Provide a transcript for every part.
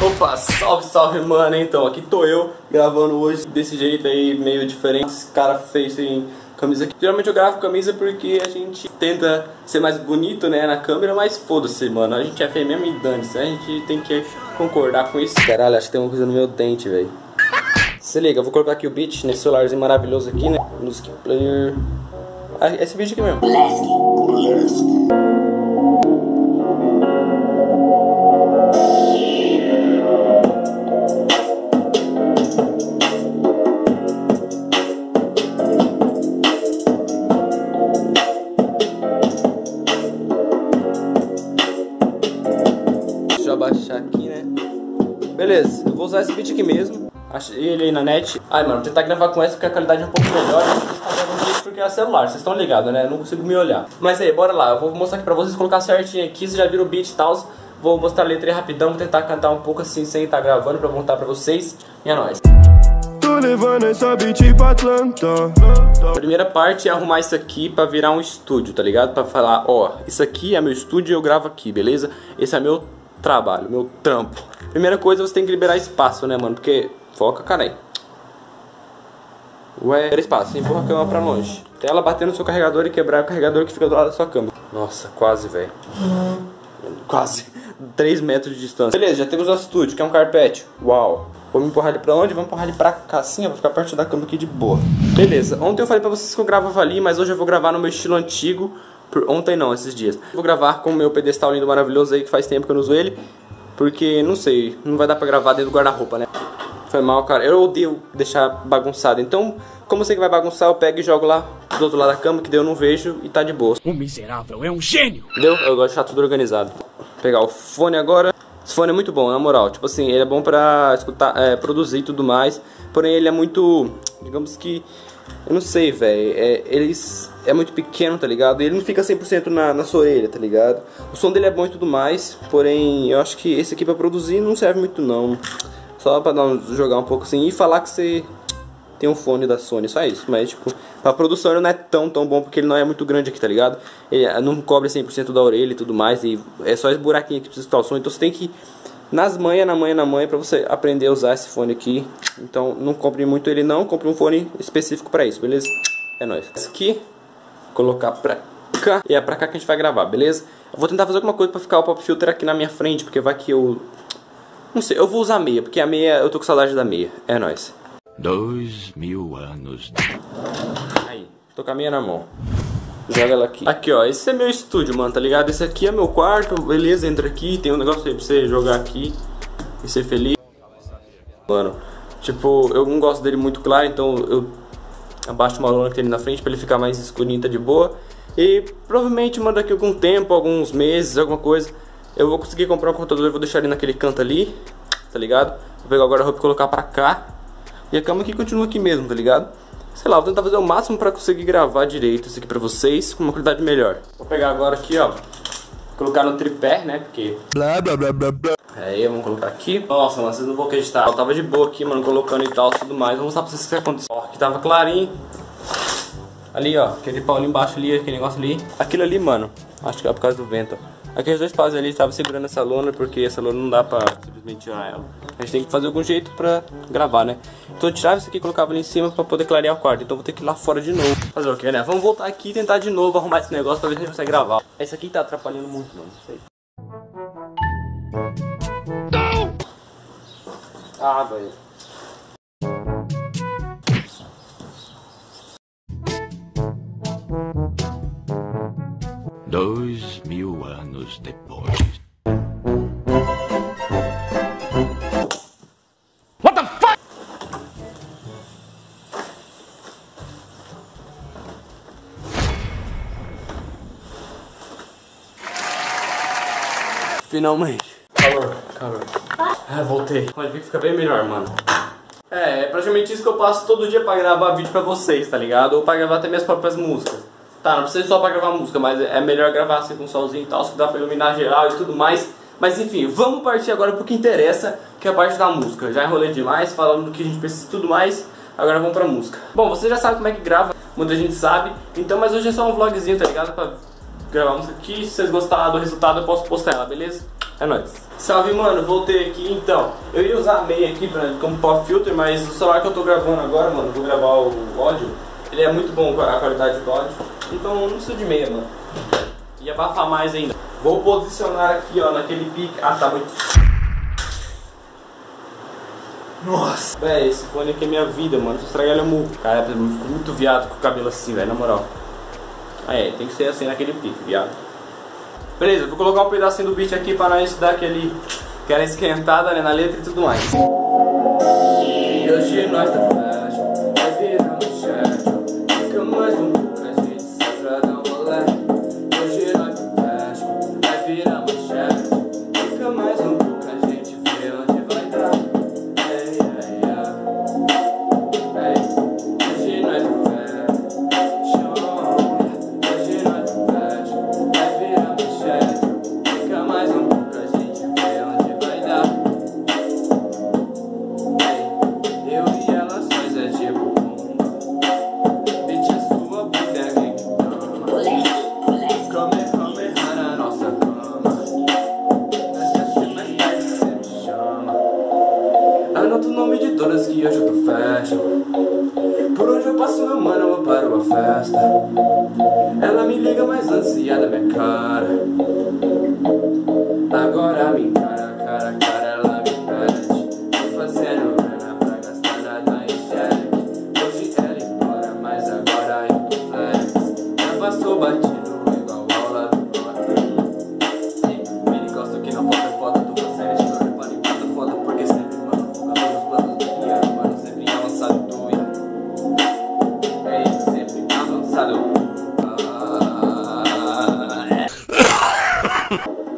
Opa, salve, salve, mano. Então, aqui tô eu gravando hoje desse jeito aí, meio diferente. Esse cara fez sem camisa. Geralmente eu gravo camisa porque a gente tenta ser mais bonito, né, na câmera, mas foda-se, mano. A gente é feio mesmo e dane-se. A gente tem que concordar com isso. Caralho, acho que tem uma coisa no meu dente, velho. Se liga, eu vou colocar aqui o beat nesse celularzinho maravilhoso aqui, né? Music Player. Ah, esse vídeo aqui mesmo. Beleza, eu vou usar esse beat aqui mesmo. Achei ele aí na net. Ai, mano, vou tentar gravar com essa porque a qualidade é um pouco melhor. Tá gravando isso porque é celular, vocês estão ligados, né? Eu não consigo me olhar. Mas aí, bora lá. Eu vou mostrar aqui pra vocês, colocar certinho aqui. Vocês já viram o beat e tal. Vou mostrar a letra aí rapidão. Vou tentar cantar um pouco assim sem estar gravando pra montar pra vocês. E é nóis. Tô levando essa beat pra Atlanta. A primeira parte é arrumar isso aqui pra virar um estúdio, tá ligado? Pra falar, ó, isso aqui é meu estúdio e eu gravo aqui, beleza? Esse é meu trabalho, meu trampo. Primeira coisa, você tem que liberar espaço, né, mano? Porque, foca, caralho. Ué, espaço, empurra a cama pra longe. Até ela bater no seu carregador e quebrar o carregador que fica do lado da sua cama. Nossa, quase, velho. Quase. 3 metros de distância. Beleza, já temos nosso estúdio, que é um carpete. Uau. Vamos empurrar ele pra onde? Vamos empurrar ele pra cá ó, pra ficar perto da cama aqui de boa. Beleza, ontem eu falei pra vocês que eu gravava ali, mas hoje eu vou gravar no meu estilo antigo. Por... Ontem não, esses dias. Vou gravar com o meu pedestal lindo maravilhoso aí, que faz tempo que eu não uso ele. Porque, não sei, não vai dar pra gravar dentro do guarda-roupa, né? Foi mal, cara. Eu odeio deixar bagunçado. Então, como você que vai bagunçar, eu pego e jogo lá do outro lado da cama, que daí eu não vejo e tá de boa. O miserável é um gênio! Entendeu? Eu gosto de deixar tudo organizado. Vou pegar o fone agora. Esse fone é muito bom, na moral. Tipo assim, ele é bom pra escutar, é, produzir e tudo mais. Porém, ele é muito. Digamos que. Eu não sei, velho. É, ele é muito pequeno, tá ligado? E ele não fica 100% na, na sua orelha, tá ligado? O som dele é bom e tudo mais. Porém, eu acho que esse aqui pra produzir não serve muito, não. Só pra dar um, jogar um pouco assim e falar que você tem um fone da Sony, só isso. Mas, tipo, pra produção ele não é tão, tão bom porque ele não é muito grande aqui, tá ligado? Ele não cobre 100% da orelha e tudo mais. E é só esse buraquinho aqui pra você escutar o som. Então você tem que nas manhas, na manhã, na manhã, pra você aprender a usar esse fone aqui. Então não compre muito ele não, compre um fone específico pra isso, beleza? É nóis. Esse aqui, colocar pra cá. E é pra cá que a gente vai gravar, beleza? Eu vou tentar fazer alguma coisa pra ficar o pop filter aqui na minha frente, porque vai que eu... Não sei, eu vou usar a meia, porque a meia, eu tô com saudade da meia. É nóis. Dois mil anos. Aí, tô com a meia na mão. Joga ela aqui. Aqui, ó, esse é meu estúdio, mano, tá ligado? Esse aqui é meu quarto, beleza, entra aqui, tem um negócio aí pra você jogar aqui e ser feliz. Mano, tipo, eu não gosto dele muito claro, então eu abaixo uma lona que tem ali na frente pra ele ficar mais escurinho, tá de boa. E provavelmente, mano, daqui algum tempo, alguns meses, alguma coisa, eu vou conseguir comprar um computador e vou deixar ele naquele canto ali, tá ligado? Vou pegar agora a roupa e colocar pra cá. E a cama aqui continua aqui mesmo, tá ligado? Sei lá, vou tentar fazer o máximo pra conseguir gravar direito isso aqui pra vocês com uma qualidade melhor. Vou pegar agora aqui, ó, colocar no tripé, né, porque... Blá blá blá blá blá. Aí, vamos colocar aqui. Nossa, mano, vocês não vão acreditar. Eu tava de boa aqui, mano, colocando e tal, tudo mais. Vou mostrar pra vocês o que aconteceu. Ó, aqui tava clarinho. Ali, ó, aquele pau ali embaixo ali, aquele negócio ali. Aquilo ali, mano, acho que é por causa do vento, ó. Aqueles dois paus ali estavam segurando essa lona porque essa lona não dá pra simplesmente tirar ela. A gente tem que fazer algum jeito pra gravar, né? Então eu tirava isso aqui e colocava ali em cima pra poder clarear o quarto. Então vou ter que ir lá fora de novo. Fazer o que, né? Vamos voltar aqui e tentar de novo arrumar esse negócio pra ver se a gente consegue gravar. Esse aqui tá atrapalhando muito, mano. Isso aí. Ah, velho. Dois mil anos depois. Finalmente. Calor, calor. Ah, voltei. Pode ver que fica bem melhor, mano. É, é praticamente isso que eu passo todo dia pra gravar vídeo pra vocês, tá ligado? Ou pra gravar até minhas próprias músicas. Tá, não precisa só pra gravar música, mas é melhor gravar assim com solzinho e tal, que dá pra iluminar geral e tudo mais. Mas enfim, vamos partir agora pro que interessa, que é a parte da música. Já enrolei demais, falando do que a gente precisa e tudo mais. Agora vamos pra música. Bom, você já sabe como é que grava, muita gente sabe. Então, mas hoje é só um vlogzinho, tá ligado? Pra gravar música aqui. Se vocês gostaram do resultado, eu posso postar ela, beleza? É nóis. Salve, mano. Voltei aqui. Então, eu ia usar a meia aqui pra, como pop filter, mas o celular que eu tô gravando agora, mano, vou gravar o áudio. Ele é muito bom a qualidade do áudio. Então, não preciso de meia, mano. E abafar mais ainda. Vou posicionar aqui, ó, naquele pique. Ah, tá muito... Nossa, véi, esse fone aqui é minha vida, mano. Se estragar ele, eu morro. Cara, eu fico muito viado com o cabelo assim, velho, na moral. Ah, é, tem que ser assim naquele pique, viado. Beleza, vou colocar um pedacinho do beat aqui pra nós dar aquele, aquela esquentada né, na letra e tudo mais. E hoje nós tá mano, eu paro a festa. Ela me liga mais ansiada, minha cara. Agora me encara, cara, cara, ela me pede. Tô fazendo grana pra gastar nada em cheque. Hoje ela embora, mas agora eu tô flex. Já passou batido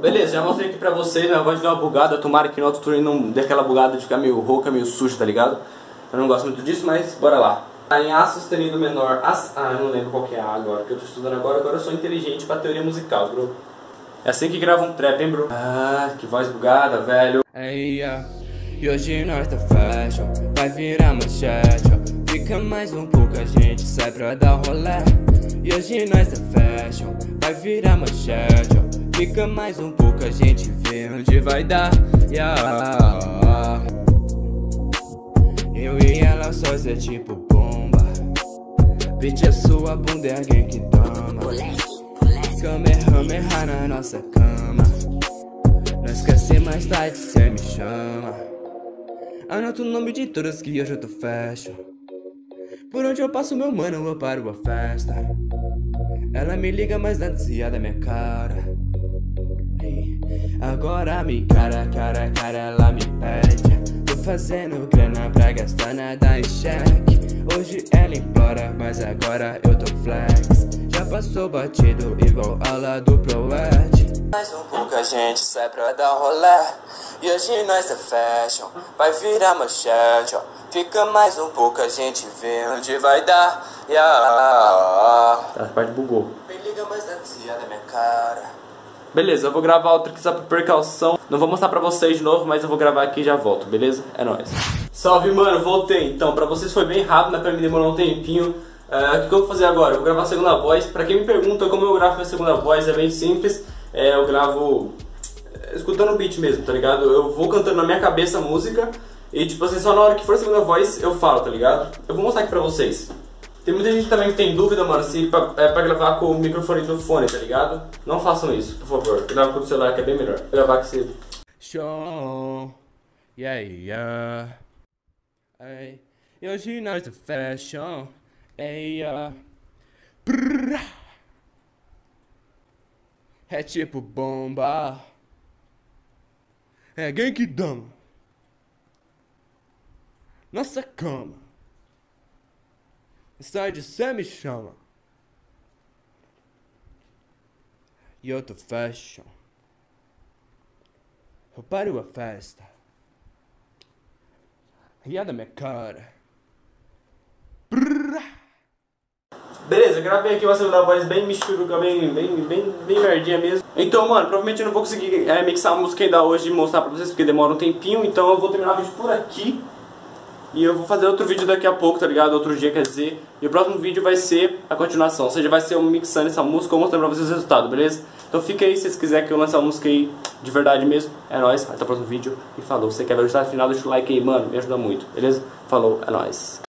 Beleza, já mostrei aqui pra vocês, minha voz deu uma bugada, tomara que no autotune não dê aquela bugada de ficar meio rouca, meio suja, tá ligado? Eu não gosto muito disso, mas bora lá. Tá em Á sustenido menor, As... ah, eu não lembro qual que é A agora, que eu tô estudando agora, agora eu sou inteligente pra teoria musical, bro. É assim que grava um trap, hein, bro? Ah, que voz bugada, velho. Ah, e hoje nós tá fashion, vai virar manchete, ó. Fica mais um pouco, a gente sai pra dar rolé. E hoje nós tá fashion, vai virar manchete, ó. Fica mais um pouco, a gente vê onde vai dar. Yeah. Eu e ela só é tipo bomba. Bitch, a sua bunda é alguém que toma. Kamehameha na nossa cama. Quer ser mais tarde, cê me chama. Anota o nome de todas que hoje eu tô fashion. Por onde eu passo, meu mano, eu paro a festa. Ela me liga, mas dá desviada minha cara. Agora me cara, cara, cara, ela me pede. Tô fazendo grana pra gastar nada em cheque. Hoje ela implora, mas agora eu tô flex. Já passou batido igual ala do Proed. Mais um pouco a gente sai pra dar rolé E hoje nós tá fashion Vai virar manchete, ó Fica mais um pouco a gente vê onde vai dar yeah. A parte bugou Me liga mais antes da minha cara Beleza, eu vou gravar outra aqui só por precaução Não vou mostrar pra vocês de novo, mas eu vou gravar aqui e já volto, beleza? É nóis Salve, mano, voltei Então, pra vocês foi bem rápido, né? Pra mim demorou um tempinho É, O que, eu vou fazer agora? Eu vou gravar a segunda voz Pra quem me pergunta como eu gravo minha segunda voz, é bem simples é, eu gravo é, escutando o beat mesmo, tá ligado? Eu vou cantando na minha cabeça a música e, tipo assim, só na hora que for a segunda voz eu falo, tá ligado? Eu vou mostrar aqui pra vocês. Tem muita gente também que tem dúvida, mano, se pra, é pra gravar com o microfone do fone, tá ligado? Não façam isso, por favor. Grava com o celular que é bem melhor. Gravar com esse... Show, yeah, yeah. Ei, e hoje nós tá fashion, ei, yeah. Brrr. É tipo bomba. É Genkidama. Nossa cama. Sai de cê me chama. E eu tô fashion. Eu paro a festa. Ria da minha cara. Beleza, gravei aqui uma segunda voz bem misturuca, bem, bem, bem, bem merdinha mesmo. Então, mano, provavelmente eu não vou conseguir é, mixar a música ainda hoje e mostrar pra vocês, porque demora um tempinho. Então eu vou terminar o vídeo por aqui. E eu vou fazer outro vídeo daqui a pouco, tá ligado? Outro dia, quer dizer. E o próximo vídeo vai ser a continuação. Ou seja, vai ser eu mixando essa música ou mostrando pra vocês o resultado, beleza? Então fica aí, se vocês quiserem que eu lance a música aí de verdade mesmo. É nóis, até o próximo vídeo. E falou. Se você quer ver o resultado final, deixa o like aí, mano. Me ajuda muito, beleza? Falou, é nóis.